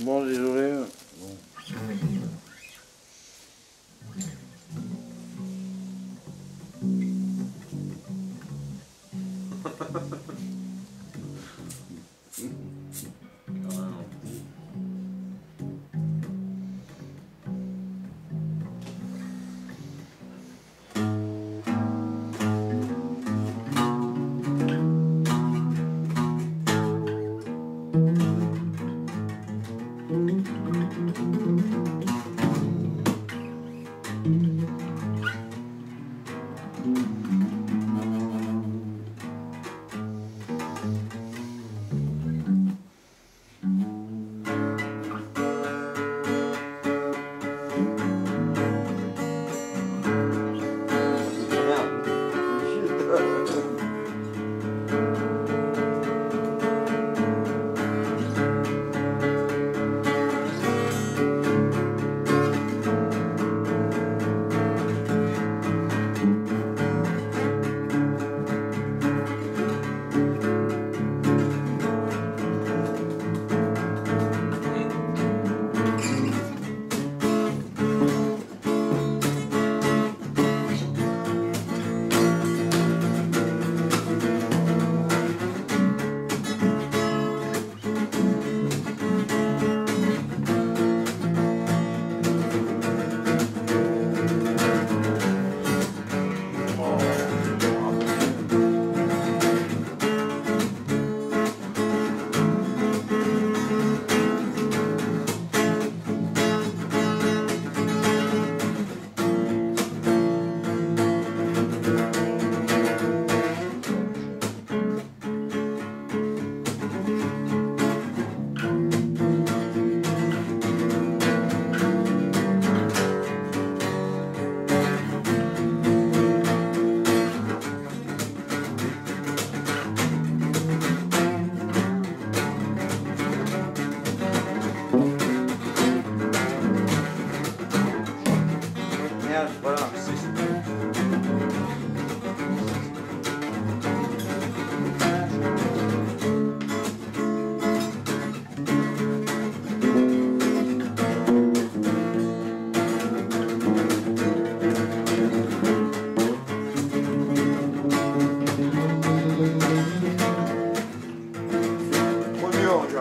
Bon, désolé. Bon.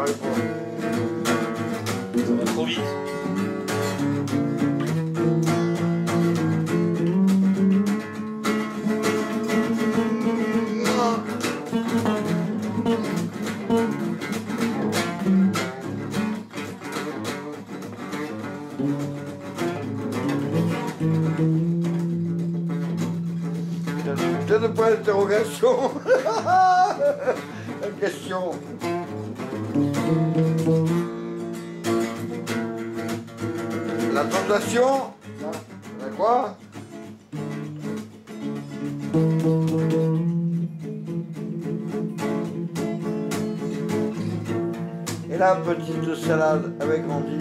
Ça va trop vite. La question. La tentation. La quoi Et la petite salade avec Andy.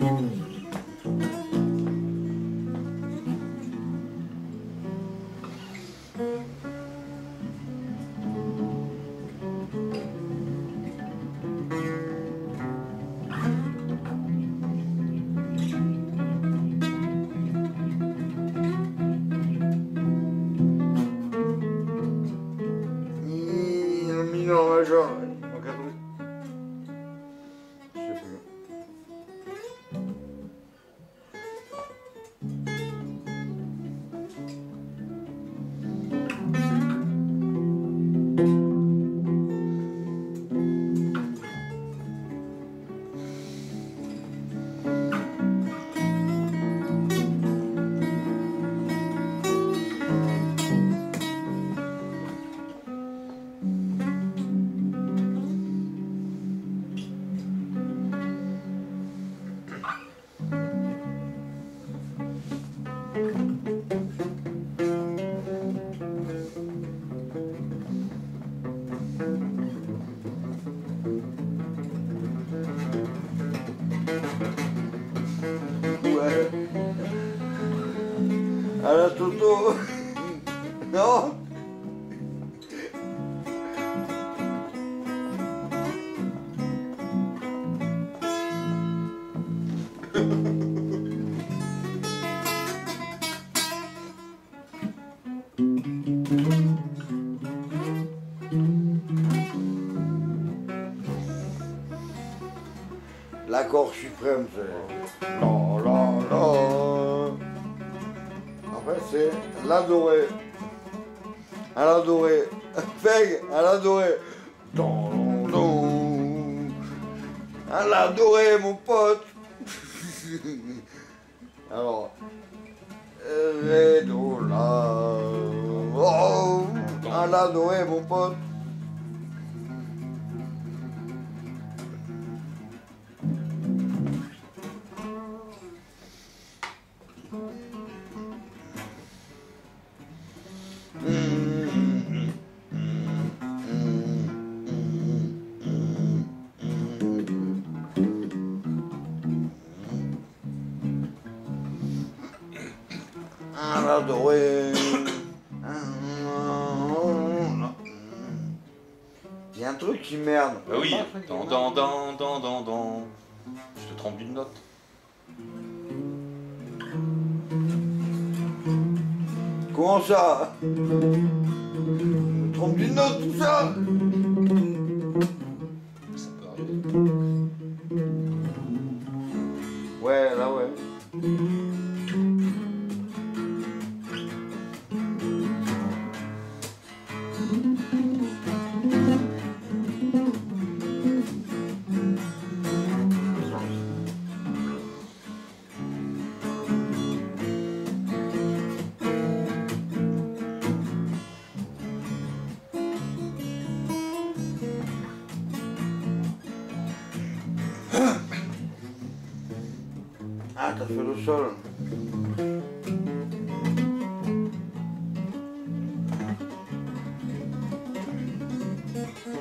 Minha loja la Toto. Non L'accord suprême, c'est la la la. C'est l'adoré. À l'adoré. Feg, à l'adoré. À l'adoré, mon pote. Alors. Ré, do, la. Oh, à l'adoré, mon pote. Ah. Il y a un truc qui merde. Bah oui, dans, dans, dans, dans, dans, dans. Je te trompe d'une note. Comment ça? Je me trompe d'une note, tout Ça? Fait le sol.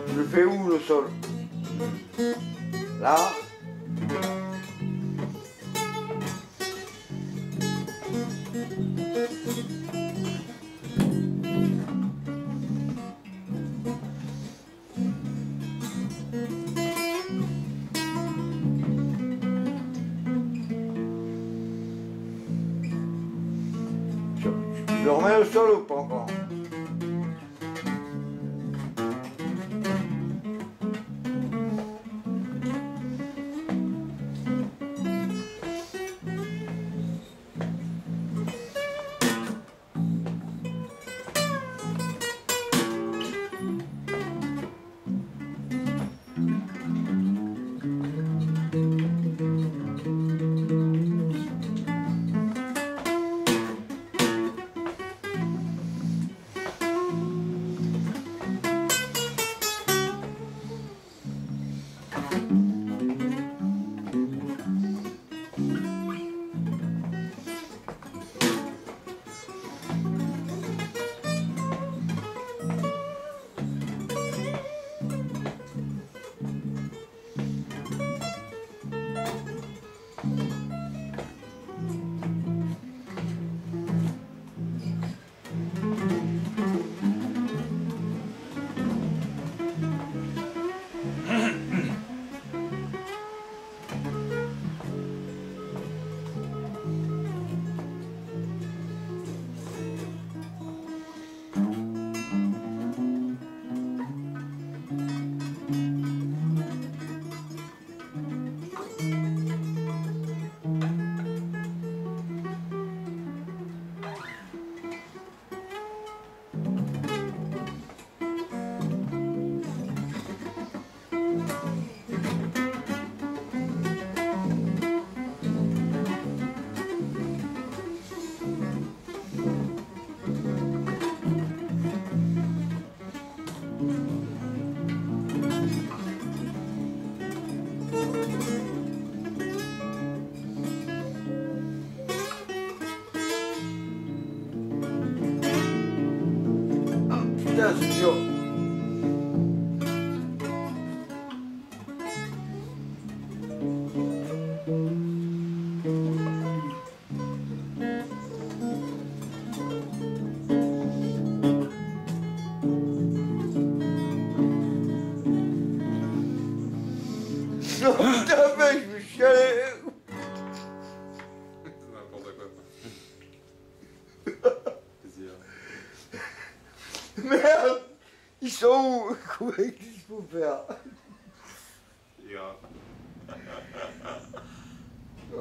Je le fais où le sol? Là? Tu le remets le sol ou pas encore 음, 자 주시오.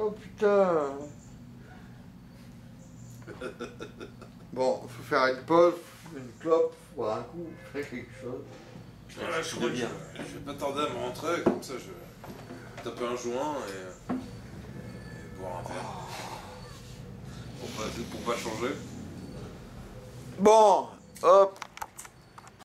Oh putain Bon, faut faire une pause, une clope, boire un coup, faire quelque chose. Voilà, je crois que je, je vais pas tarder à me rentrer, comme ça je vais taper un joint et, et boire un verre. Pour pas, pour pas changer. Bon, hop,